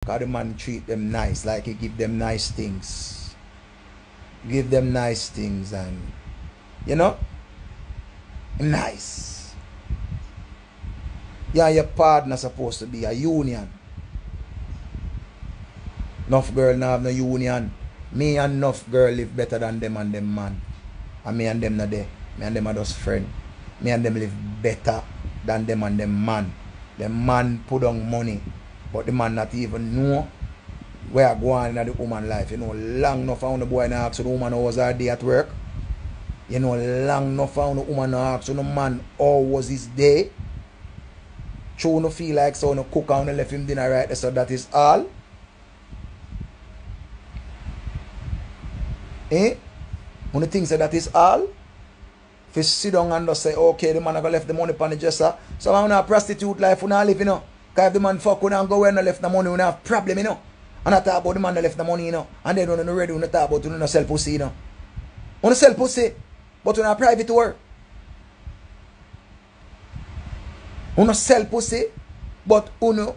Cause the man treat them nice, like he give them nice things. Give them nice things and you know nice. Yeah, your partner supposed to be a union. Enough girl now have no union. Me and enough girl live better than them and them man. And me and them not there. Me and them are just friend. Me and them live better than them and them man. The man put on money, but the man not even know where I go on in the woman life. You know, long enough found the boy and ask the woman how was her day at work. You know, long enough found the woman ask the man how was his day. True no feel like so no cook and left him dinner right so that is all. Eh? When the thing that is all, if you sit down and just say, okay, the man have left the money upon the dresser, so I'm not prostitute life, we not live, you know. Because if the man fuck, we not go where and left the money, we not have problem, you know. And I talk about the man that left the money, you know. And then when you ready, when you talk about you not sell pussy, you know. You sell pussy, but you not private to work. You sell pussy, but you know,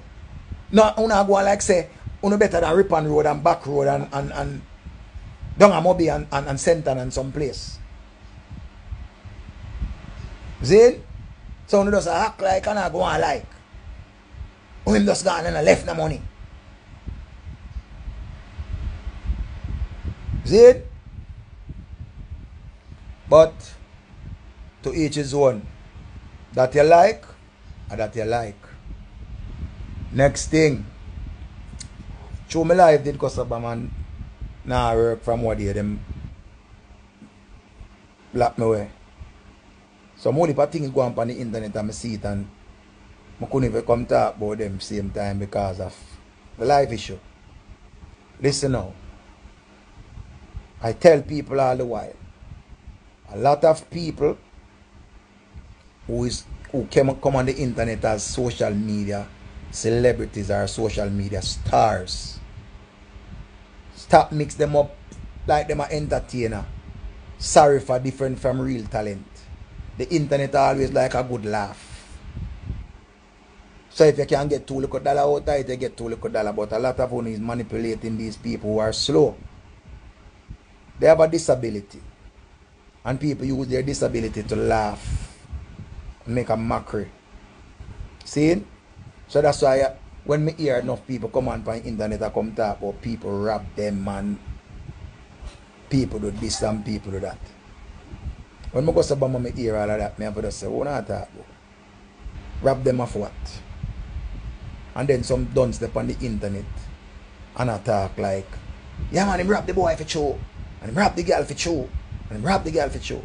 no, you not go like say, you better than Ripon Road and Back Road and, and, and down a Moby and, and, and Centre and some place. See? So you just act like and I go on like. You just gone and I left the money. See? But to each his own. That you like and that you like. Next thing. Show me life did cause man nah work from what day them block me away. So more if things go on on the internet and I see it and I couldn't even come talk about them same time because of the life issue. Listen now. I tell people all the while. A lot of people who is who came come on the internet as social media celebrities or social media stars. Stop mix them up like them are entertainer. Sorry for different from real talent. The internet always like a good laugh. So if you can get two little dollar out of it, you get two little dollar. But a lot of one is manipulating these people who are slow. They have a disability. And people use their disability to laugh. Make a mockery. See? So that's why uh, when me hear enough people come on the internet I come talk about people rob them and people do this and people do that. When I go to Bama, me hear all of that, me have to say, what not talk about? Rob them of what? And then some done step on the internet and attack like, yeah man, him rap the boy for show. And him rap the girl for show. And him rap the girl for show.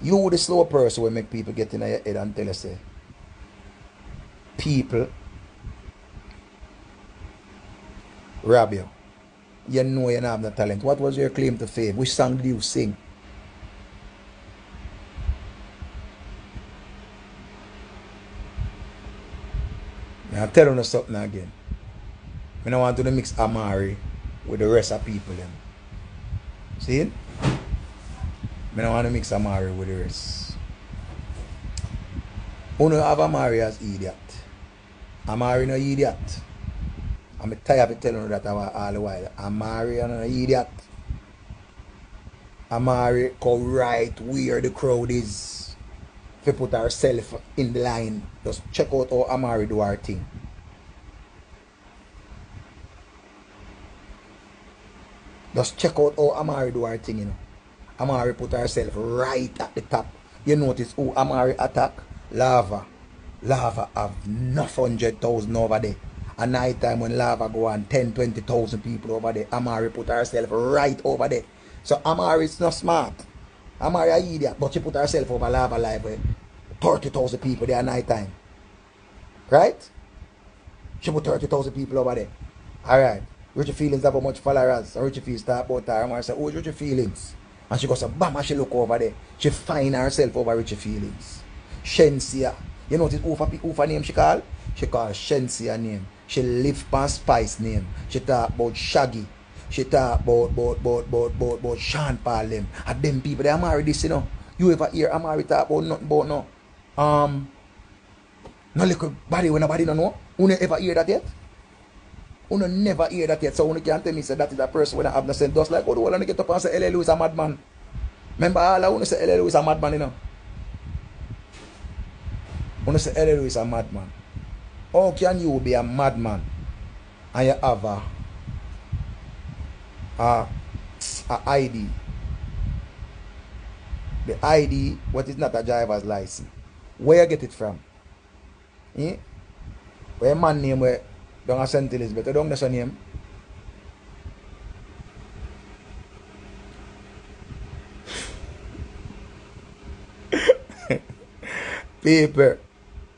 You the slow person will make people get in your head and tell you say, people rob you. You know you don't have the talent. What was your claim to fame? Which song did you sing? I'm telling you something again. I don't want to mix Amari with the rest of people them. See it? I don't want to mix Amari with the rest. Who know have Amari as idiot? Amari no idiot. I'm tired of telling you that all the while. Amari an idiot. Amari go right where the crowd is. You put herself in the line, just check out how Amari do her thing. Just check out how Amari do her thing, you know. Amari put herself right at the top. You notice who Amari attack? Lava. Lava have enough hundred thousand over there. A night time when lava go on 10, 20,000 people over there. Amari put herself right over there. So Amari is not smart. Amari a idiot, but she put herself over lava live where 30,000 people there at night time. Right? She put 30,000 people over there. Alright. Richie Feelings have how much followers. So Richie Feelings talk about her. Amari say, oh, Richie Feelings. And she goes, bam, and she look over there. She find herself over Richie Feelings. Shenseea. You notice who for, who for name she call? She call Shenseea name. She live past Spice name. She talk about Shaggy. She talk about about about about about, about Sean Paul them. And them people they are married this, you know. You ever hear Amari talk about nothing about no um no little body when nobody don't know? Uno ever hear that yet? Uno never hear that yet. So uno can't tell me say that is a person when I have no sense. Just like, oh, the one get up and say LLU is a madman. Remember all I want to say LLU is a madman, you know. Uno say LLU is a madman. How can you be a madman and you have a, a, a ID? The ID, what is not a driver's license. Where you get it from? Eh? Where man name where down a St. Elizabeth, don't know your name? Paper.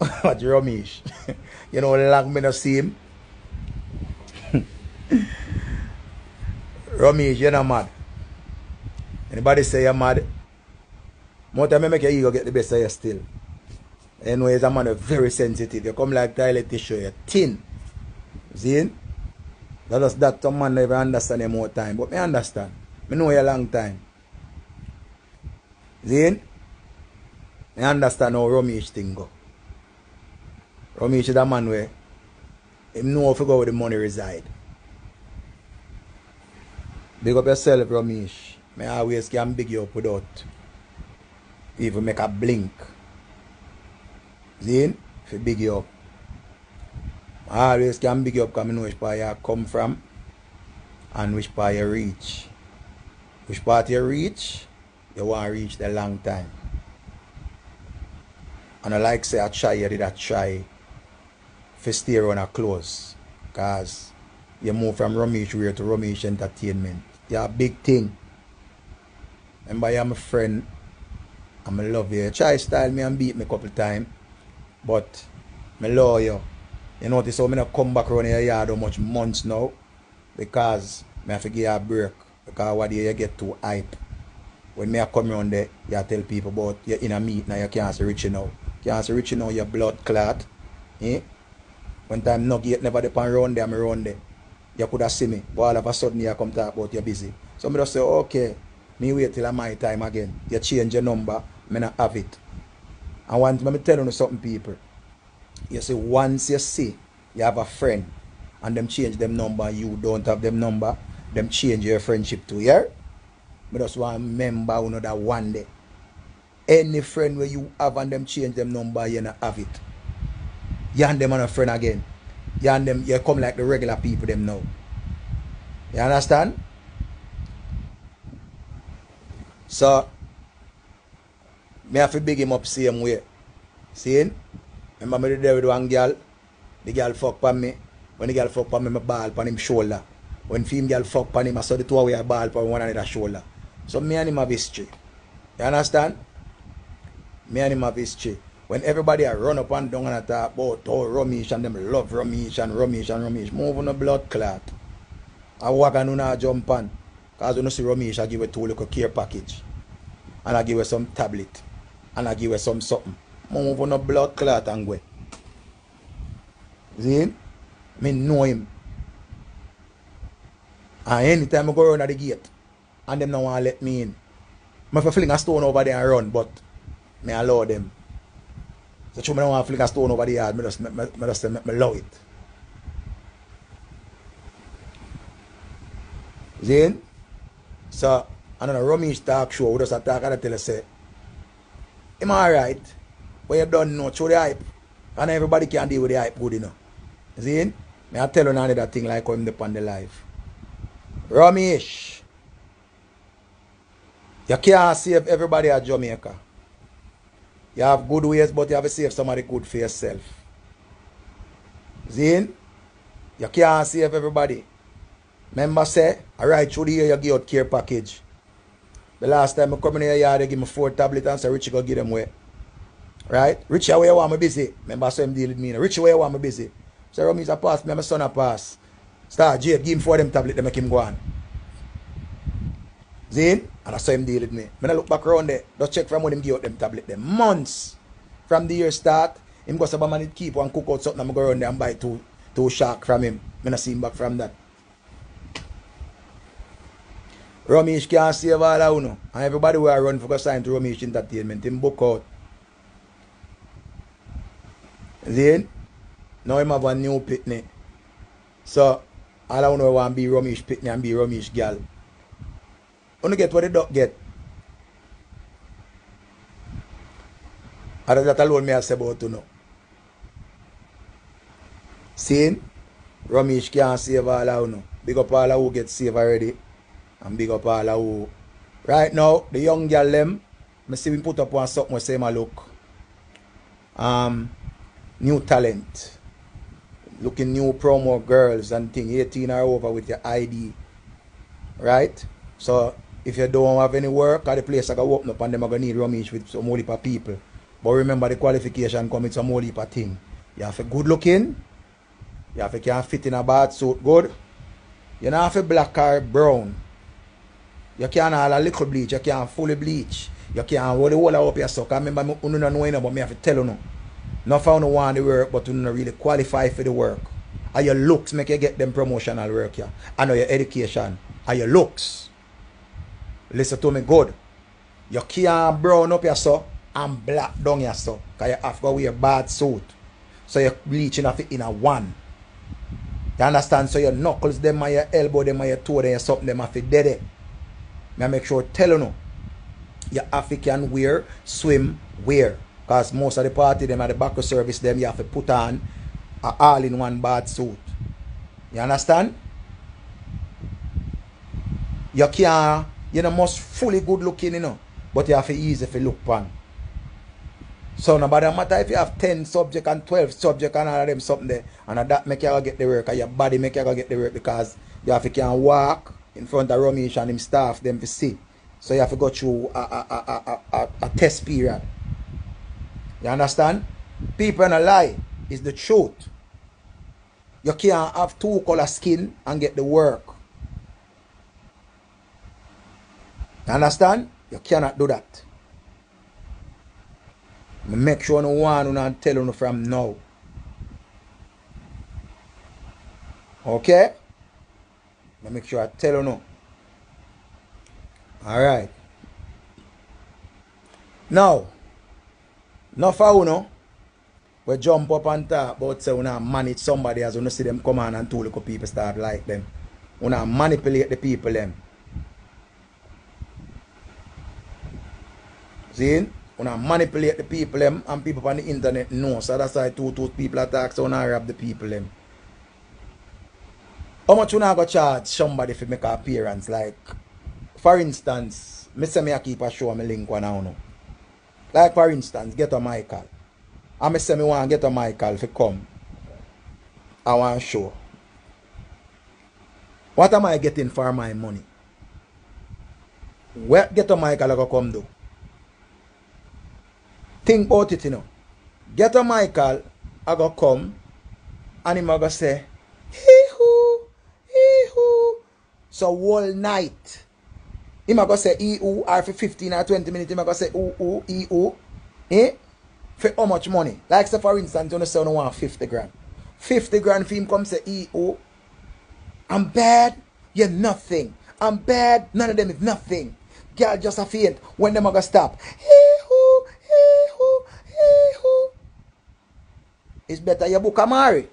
what Romeich? you know, long me no see him. Romeich, you're not mad. Anybody say you're mad? More time I make your ego get the best of you still. Anyways, i'm a man very sensitive. You come like toilet tissue, you're thin. See? That is that some man never understand you more time. But me understand. Me know you a long time. See? Me understand how Romeich thing go. Romeich is a man where him know if go where the money reside. Big up yourself, Romeich. Me always can big you up without even make a blink. Zin, fi big you up. I always can big you up because I know which part you come from and which part you reach. Which part you reach, you want to reach the long time. And I like say I try, you did I try for stay around a close. Because you move from Romeich Weir to Romeich Entertainment. You're a big thing. Remember you're my friend. I'm love you. Try style me and beat me a couple times. But me love you. You notice how me not come back around your yard how much months now? Because me have to give you a break. Because what day you get too hype. When me I come around there, you tell people about you're in a now you can't say rich now. You can't say rich now, your blood clot. Eh? When time no never depend around there, I'm around there. You could have seen me, but all of a sudden you come talk about you're busy. So me just say, okay, me wait till my time again. You change your number, me not have it. I want me tell you something, people. You see, once you see you have a friend and them change them number, you don't have them number, them change your friendship to yeah? Me just want to remember you that one day. Any friend where you have and them change them number, you not have it. You and them on a friend again. You and them, you come like the regular people them now. You understand? So, me have to big him up same way. See? Remember me there with one girl? The girl fuck on me. When the girl fuck on me, me ball on him shoulder. When film girl fuck on him, I saw the two of we ball on one another shoulder. So me and him have history. You understand? Me and him have history. When everybody a run up and down and talk about oh Romeich and them love Romeich and Romeich and Romeich, move on the blood clot. I walk and not jump on. Cause when you see Romeich, I give you two little care package. And I give you some tablet. And I give you some something. Move on the blood clot and go. See? Me know him. And anytime I go around at the gate, and them don't want to let me in. I fling a stone over there and run, but me allow them. So true, me don't want fling a stone over the yard, me just, me, me, me just me, me allow it. See? So, and on a Romeich talk show, we just talk and tell us, say, am I alright? But you don't know, show the hype. And everybody can deal with the hype good, you know. See? Me I tell you another thing like how him depend the life. Romeich, you can't save everybody at Jamaica. You have good ways, but you have to save somebody good for yourself. Zine, you can't save everybody. Remember say, alright, through the year you give out care package. The last time I come in here, yard, they give me four tablets and say, Richie go give them away. Right? Richie, where you want me busy? Remember saw him deal with me. Richie, where you want me busy? So Rumi a pass, me my son a pass. Start Jade, give him four them tablets, they make him go on. Zine? And I saw him deal with me. When I look back around there, just check from when him give out them tablet them. Months from the year start, him go some man keep and cook out something, I'm go around there and buy two two shark from him. When I see him back from that. Romeich can't save all of you And everybody will run for go sign to Romeich Entertainment. Him book out. Then, Now him have a new pitney. So, all I know want to be Romeich pitney and be Romeich gal. Wanna get what the duck get. And that alone me I say about to know. Seeing? Romeich can't save all of you. Big up all who get saved already. And big up all who. Right now, the young girl them, I see we put up on something we say my look. Um, new talent. Looking new promo girls and thing, 18 are over with your ID. Right? So if you don't have any work at the place I go open up and them are gonna need Romeich with some more heap of people. But remember the qualification come with some more heap of thing. You have a good looking, you have to can fit in a bad suit good. You don't have to black or brown. You can all a little bleach, you can fully bleach. You can hold the whole up your suck. I remember me, you don't know enough, but me have to tell you no. Not for you want the work, but you don't really qualify for the work. And your looks make you get them promotional work yeah. I know your education. And your looks. Listen to me good. You can't brown up your so and black down your so. Because you have to wear bad suit. So you're bleaching off it in a one. You understand? So your knuckles, them and your elbow, them and your toe, them your something, them have to dead it. Me make sure tell you no. Your African wear, swim, wear. Because most of the party, them at the back of service, them you have to put on a all-in-one bad suit. You understand? You can't, you know, must fully good looking, you know. But you have to easy if you look pan. So no matter if you have 10 subject and 12 subject and all of them something there, and that make you get the work, and your body make you get the work because you have to can walk in front of Romeich and him staff, them to see. So you have to go through a, a, a, a, a test period. You understand? People in a lie is the truth. You can't have two color skin and get the work. You understand? You cannot do that. Make sure no one not tell you from now. Okay? Make sure I tell you no. Alright. Now, no for you know, we jump up and talk about say we manage somebody as you see them come on and two little people start like them. We manipulate the people them. Seen? Una manipulate the people them and people on the internet know. So that's why two, two people attack, so una rob the people them. How much una go charge somebody for make an appearance? Like, for instance, me say me a keep a show, me link one now. Like for instance, get a Michael. I me say me want get a Michael fi come. I want show. What am I getting for my money? Where get a Michael I go come do? Think about it, you know. Get a Michael I go come and him I go say, hee hoo, hee hoo. So whole night he might go say e oo or for 15 or 20 minutes, he might go say ooh ooh e ooh. Eh? For how much money? Like say for instance, you say you want 50 grand. 50 grand for him come say e ooh. I'm bad, you're nothing. I'm bad, none of them is nothing. Girl just a faint. When them are gonna stop? It's better you book a marry.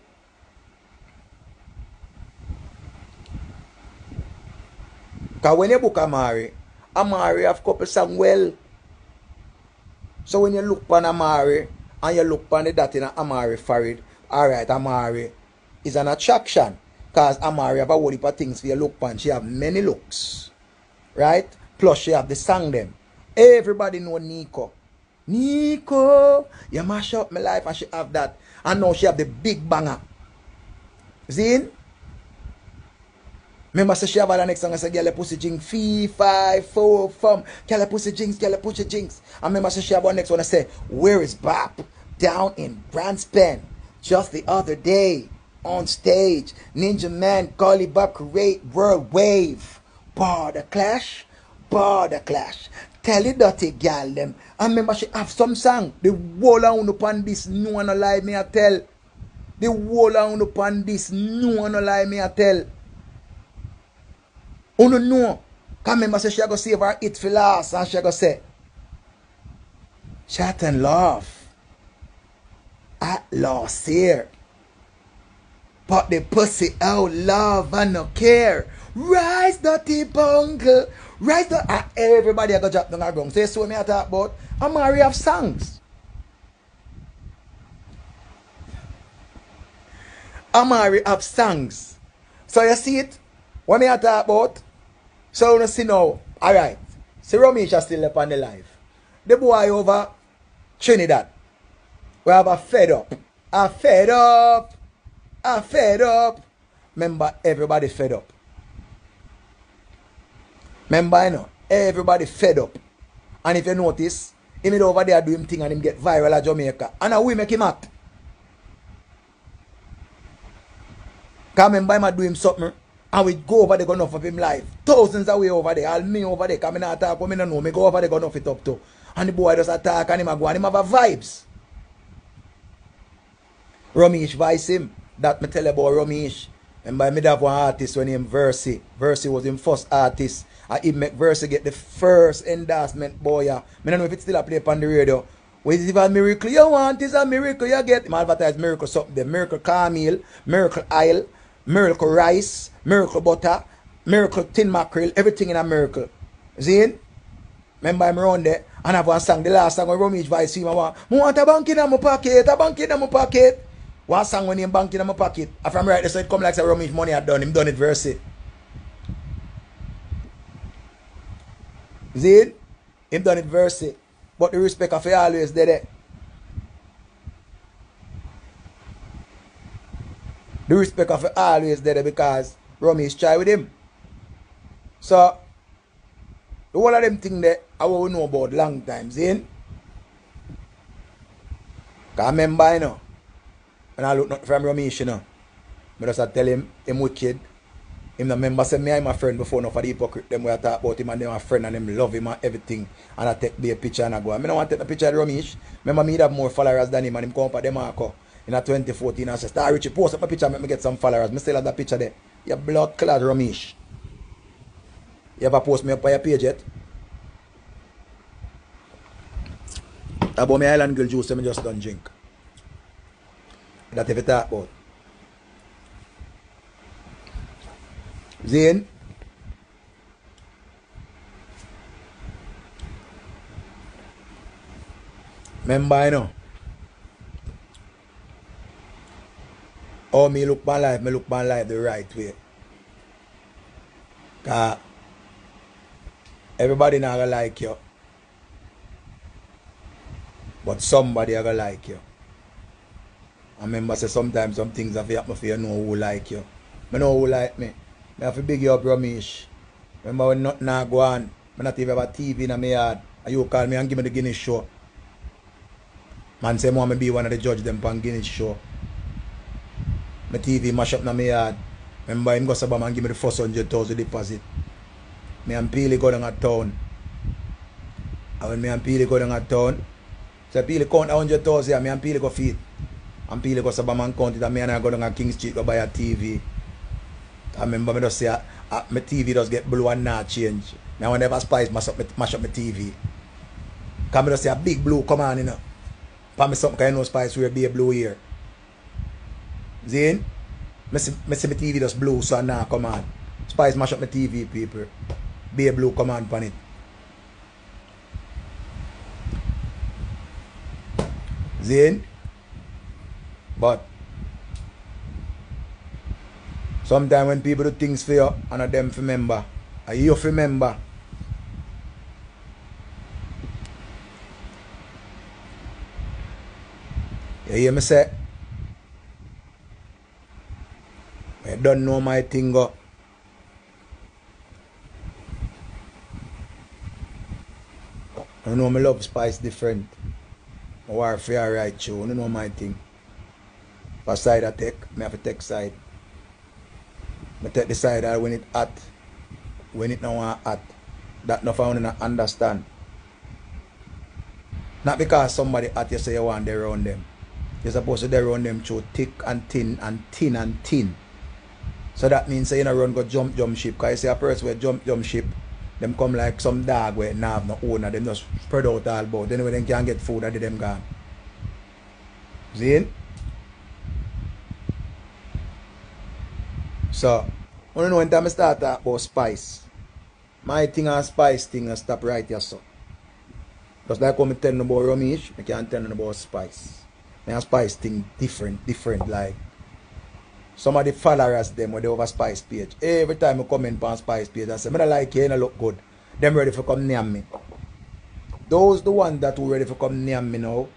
Because when you book Amari, Amari have couple song well. So when you look upon Amari and you look upon the that in Amari Farid, alright, Amari is an attraction. Because Amari have a whole heap of things for you look upon. She have many looks. Right? Plus she have the song them. Everybody know Nico. Nico, you mash up my life and she have that. And now she have the big banger. Zine? Remember, say she have the next song, I say, girl, pussy jinx, fee, five, four, fum, girl, pussy jinx, girl, pussy jinx. And remember, say she have the next one, I say, where is Bop? Down in Brandspen, just the other day, on stage, Ninja Man, Golly Bop, create world wave. Bar the clash, bar the clash. Tell it dirty girl them. And remember she have some song. The whole round upon this, no one lie me I tell. The whole round upon this, no one lie me I tell. Uno know. Come remember say she go save her it for last and she go say. Chat and laugh. At last here. Put the pussy out, love and no care. Rise, dirty bungle. Rise now, everybody I got drop down the ground. Say, So me I talk about? Have songs. Amari of songs. So you see it? What me I talk about? So you see now. Alright. See Romeisha still up on the life. The boy over Trinidad. We have a fed up. A fed up. A fed up. Remember, everybody fed up. Remember, you know, everybody fed up. And if you notice, him over there do him thing and him get viral at Jamaica. And now we make him act. Cause remember him do him something and we go over there go enough of him life. Thousands away over there. All me over there. Me not talk, me not know. Me go over there go enough it up too. And the boy just attack and him go and him have a vibes. Romeich vice him. That me tell about Romeich. Remember me have one artist when him Versi. Versi was him first artist. And he make get the first endorsement boy. Me don't know if it's still a play on the radio. What is a miracle you want is a miracle you get. Him advertise miracle something. The miracle Camille, miracle oil, miracle rice, miracle butter, miracle tin mackerel, everything in a miracle. See? Remember I'm around there and I have one song, the last song when Romeich voice him I want, I want a bank in my pocket, a bank in my pocket. One song when him bank in my pocket. If I'm right, so it come like say Romeich money I done, him done it verse. See? Him done it verse. But the respect of you always there. The respect of always there because Romy is try with him. So the whole of them thing that I will know about long time, see? Cause I remember, you know, when I look not from Romeich, you know, I just tell him, him wicked. Him the member say me and my friend before no for the hypocrite them we I talk about him and them a friend and them love him and everything. And I take the picture and I go. I mean, I want to take the picture of Romeich. Remember me have more followers than him and him come up them Marco in a 2014 and say, Star Richie, post up a picture make me get some followers. Me still have that picture there. Your blood clad Romeich. You ever post me up on your page yet? About my Island Girl juice, I just don't drink. That if you talk about. Zeyn. Men bay nou. Oh, Ou mi luk pan life, mi luk pan life the right way. Ka, everybody nan aga like yo. But somebody aga like yo. An men ba se sometimes some things afi apme fi yo nou who like yo. Men nou who like me. I have to big you up Romeich. Remember when nothing not go on. I not even have a TV in my yard. And you call me and give me the Guinness show. Man say I want me be one of the judge them on Guinness show. My TV mash up in my yard. Remember him go sabam and give me the first hundred thousand deposit. Me and Peely go down at town. And when me and Peely go down at town, so Peely count a hundred thousand and me and Peely go feed. And Peely go sabam and count it and me and I go down at King Street go buy a TV. I remember me just say uh, uh, my TV does get blue and not change. Now whenever Spice mash up, my, mash up my TV. Cause me just say a big blue come on, you know. Pa me something kind of Spice wear be a blue here. Zane? Me see, me my TV just blue so now come on. Spice mash up my TV people. Be a blue come on pan it. Zane? But Sometimes when people do things for you, and of them remember. And you remember. You hear me say? I don't know my thing go. I know my love spice different. I war for your right show. I know my thing. For side I take, I have to take side. I take the side when it hot, when it now hot, that no found not understand. Not because somebody hot you say you want to around them. You're supposed to around them through thick and thin and thin and thin. So that means say you know run go jump jump ship. Cause you see a person where jump jump ship, them come like some dog where now have no owner, them just spread out all about. Then when they can't get food, that them gone. See? So, I don't know when time I start talk about spice. My thing and spice thing and stop right here, so. Just like when I tell you about Romeich, I can't tell you about spice. My spice thing different, different, like some of the followers them when they over Spice page. Every time I comment on Spice page, I say, I don't like you, you look good. Them ready for come near me. Those the one that were ready for come near me now.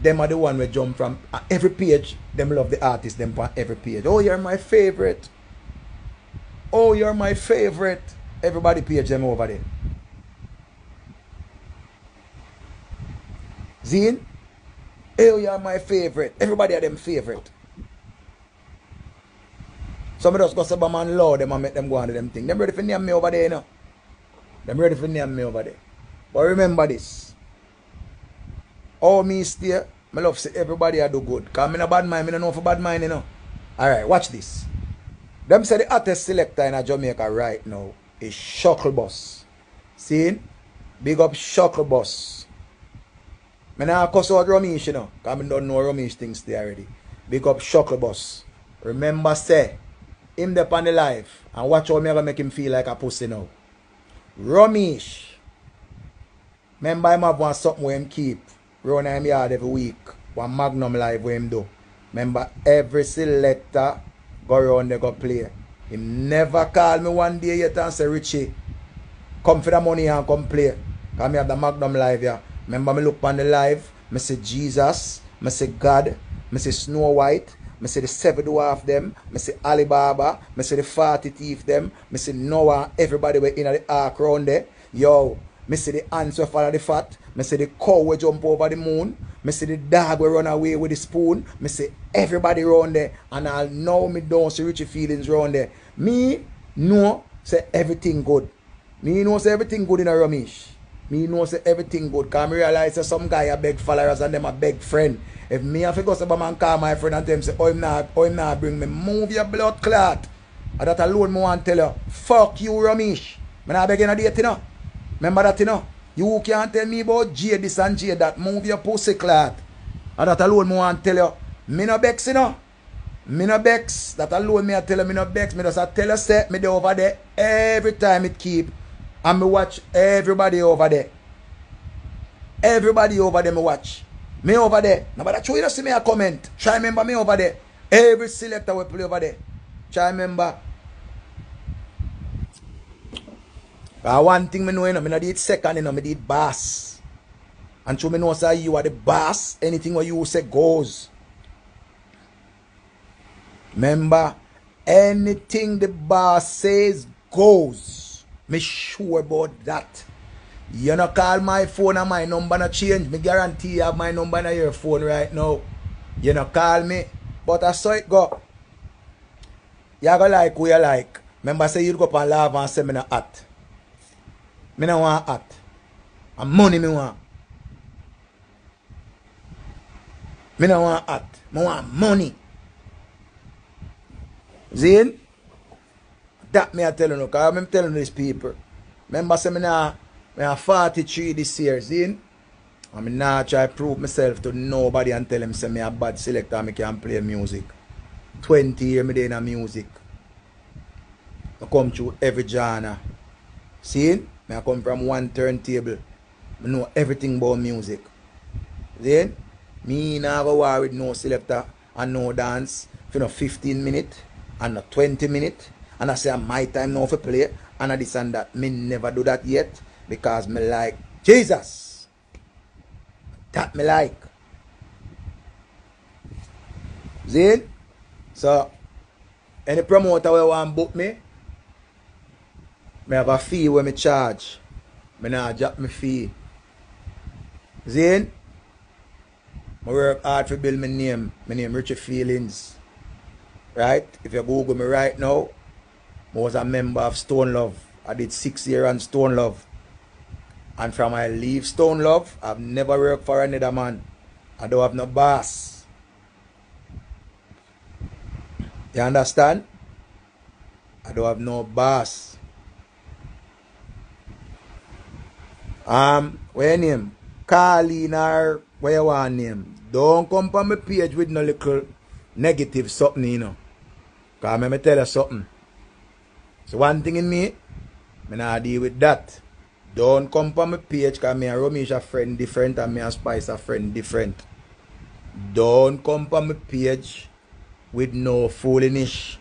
Them are the one we jump from uh, every page. Them love the artist, them on every page. Oh, you're my favorite. Oh, you're my favorite. Everybody them over there. Zine? Oh, you're my favorite. Everybody are them favorite. Some of us go say, man, law them and make them go on to them thing. Them ready for name me over there, you know. Them ready for name me over there. But remember this. All me stay, my love say everybody I do good. Cause in no bad mind, me no know for bad mind, you know. Alright, watch this. Them say the hottest selector in Jamaica right now is Shackleboss. See? Big up Shackleboss. Me nah cuss out Romeich, you know. Cause me don't know Romeich things there already. Big up Shackleboss. Remember say, him there on the life and watch how me make him feel like a pussy now. Romeich. Remember him have one something where him keep round him yard every week. One magnum live where him do. Remember every selector go around there go play. Him never call me one day yet and say Richie come for the money and come play. Cause me have the magnum live here. Remember me look on the live, me say Jesus, me say God, me say Snow White, me see the seven dwarf them. Me see Alibaba. Me see the 40 thief them. Me see Noah. Everybody were in the ark round there. Yo. Me see the ants who follow the fat. Me see the cow we jump over the moon. Me see the dog we run away with the spoon. Me see everybody round there. And I'll know me down see Richie feelings round there. Me know say everything good. Me know say everything good in a Ramesh. Me know say everything good. Cause me realize say some guy a beg followers and them a beg friend. If me a figure some man call my friend and them say, oh him not, oh him not bring me, move your blood clot. And that alone me want tell you, fuck you Ramesh. Me not begging a date you know. Remember that you know. You can't tell me about J this and J that. Move your pussy clot. And that alone me want tell you, me no bex you know. Me no bex. That alone me I tell you me no bex. Me just I tell you say me there over there every time it keep. And me watch everybody over there. Everybody over there me watch. Me over there. Nobody try to see me a comment. Try remember me over there. Every selector we play over there. Try remember. Uh, one thing me know, you know, me not did second, you know, me did bass. And so me know say you are the boss. Anything what you say goes. Remember, anything the boss says goes. Me sure about that. You no call my phone and my number no change. Me guarantee you have my number in your phone right now. You no call me. But I saw it go. You go like you like. Remember say you go up and laugh and say me no hot. Me no want hot. And money me want. Me no want hot. Me want money. Zane? That me I tell you because I'm telling these people. Remember say me nah I am 43 this year, see? I mean, now try prove myself to nobody and tell them say me a bad selector and me can play music. 20 years me in music. I come through every genre. See? Me I come from one turntable. I know everything about music. Then, Me never war with no selector and no dance for no 15 minutes and no 20 minutes. And I say ah, my time now for play and I this and that. Me never do that yet because me like Jesus. That me like. See? So, any promoter will want book me, me have a fee where me charge. Me not drop me fee. Zane, I work hard to build my name. My name Richie Feelings. Right? If you Google me right now, I was a member of Stone Love. I did six years on Stone Love. And from I leave Stone Love, I've never worked for another man. I don't have no boss. You understand? I don't have no boss. Um, where your name? Carlene or where you want name? Don't come on my page with no little negative something, you know. Cause let me tell you something. So one thing in me, me not deal with that. Don't come from my page because me and Romeich a friend different and me and Spice a friend different. Don't come from my page with no foolishness.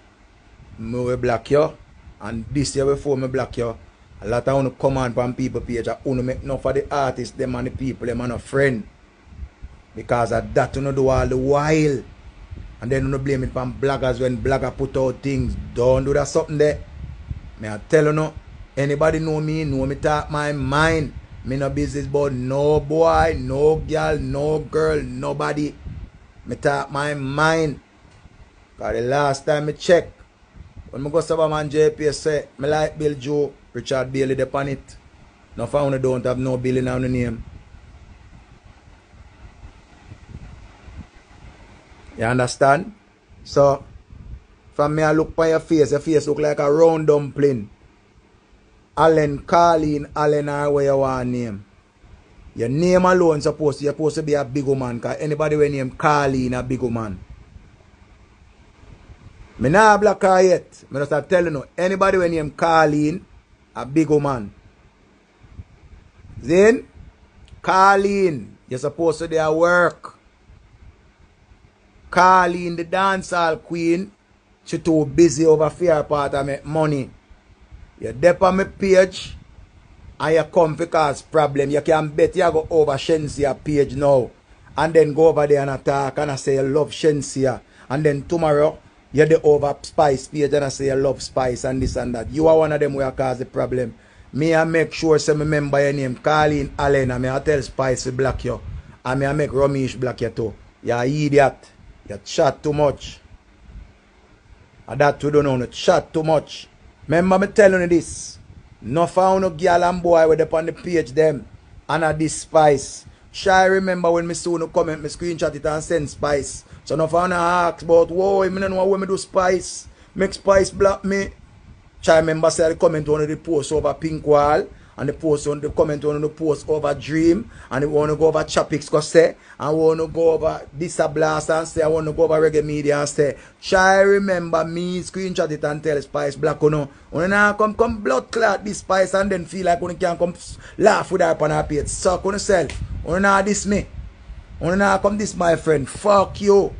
Me will block you. And this year before me block you, a lot of you come on from people page and you make enough for the artists, them and the people, them and a friend. Because of that you do all the while. And then you blame it from bloggers when blogger put out things. Don't do that something there. Me I tell you no. Anybody know me, know me talk my mind. Me no business about no boy, no girl, no girl, nobody. Me talk my mind. Cause the last time me check, when me go Sabaman JP say, me like Bill Joe, Richard Bailey dey on it. No found don't have no Billy now the name. You understand? So, from me I look by your face, your face look like a round dumpling. Allen, Carleen, Allen or where you want name. Your name alone supposed to, you're supposed to be a big man, cause anybody when name Carleen a big man. Me not black yet. Me just telling you, anybody when name Carleen a big man. Then, Carleen, you're supposed to do a work. Carleen, the dancehall queen, she too busy over fear part of make money. You dep on my page and you come because problem. You can bet you go over Shenseea page now. And then go over there and attack and I say you love Shenseea. And then tomorrow you're the over Spice page and I say you love Spice and this and that. You are one of them who cause the problem. Me I make sure say me remember your name, Carleen Allen, and me I tell Spice to block you. Me I make Romeich block you too. You idiot. You chat too much. And that we don't know, you chat too much. Remember me telling you this. No found no girl and boy with up on the page them. And I despise. Shy remember when me no comment, me screenshot it and send spice. So no fan ask about, whoa, I don't know when me do Spice. Make Spice block me. Try remember say the comment on the post over Pink Wall. And the post on the comment on the post over Dream. And they want to go over Chapix cause say. And want to go over this a blast and say. I want to go over Reggae Media and say. Try remember me screenshot it and tell Spice Black or no. When now come come blood clot this Spice and then feel like when you can come laugh with her upon her page. Suck on yourself. When now this me. When now come this my friend fuck you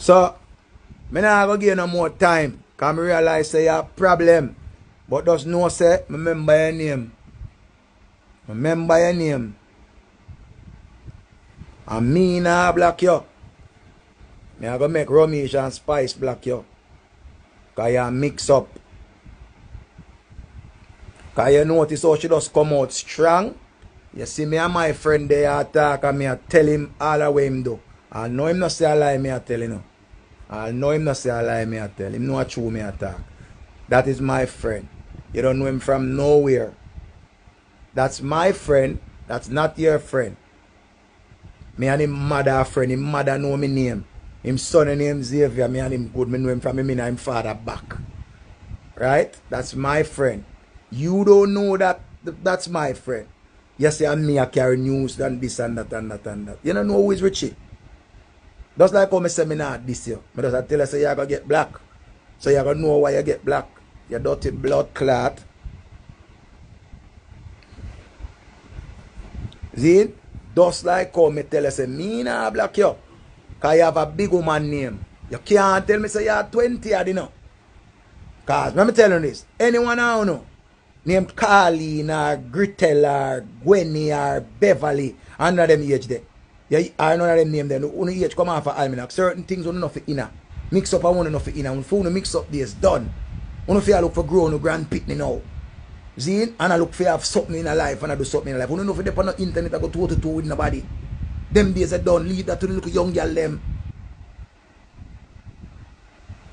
So, me not go give no more time. Cause realize say have problem. But just know say, remember your name. Remember your name. And me nah block you. Me I go make Romeich and Spice block you. Cause you mix up. Cause you notice how she just come out strong. You see me and my friend there attack and me I tell him all the way him do. I know him not say a lie me I tell you. I know him not say a lie me I tell. Him know a true me attack. That is my friend. You don't know him from nowhere. That's my friend. That's not your friend. Me and him mother friend. Him mother know me name. Him son and name Xavier. Me and him good. Me know him from him and him father back. Right? That's my friend. You don't know that. That's my friend. You say and me I carry news and this and that and that and that. You don't know who is Richie. Just like how me not this year. Me just tell you say you're gonna get black. So you're gonna know why you get black. You dirty blood clot. See? Just like how me tell you say me not black you. Cause you have a big woman name. You can't tell me say you're 20 you know. Cause let me tell you this. Anyone I don't know named Carleen or or Gwenny or Beverly, I know them age there. Yeah, I know them name them. Only age come off of almanac. Certain things for inner. Mix up I want enough for inner. When mix up this done. Only for look for grown grand pitney now. See? And I look for have something in a life and I do something in life. Only know for depend on the internet I go two to two with nobody. Them days are done. Leave that to the little young girl them.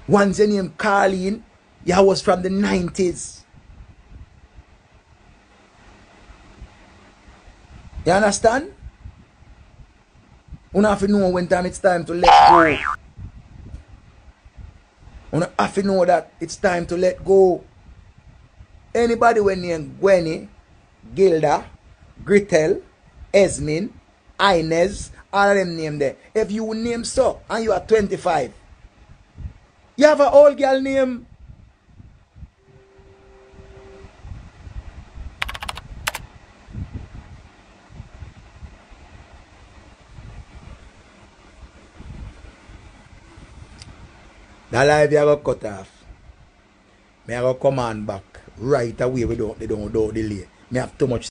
Your name Carleen, yeah, was from the 90s. You understand? You have to know when time it's time to let go. You have to know that it's time to let go. Anybody when named Gwenny, Gilda, Grittel, Esmin, Inez, All of them name there. If you name so and you are 25, you have an old girl name. That live you go cut off. Me I go come on back right away without, without, without delay. Me have too much